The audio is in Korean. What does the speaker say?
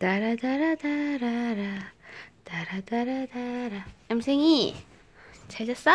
따라따라따라라 따라따라따라 엠생이 잘 잤어?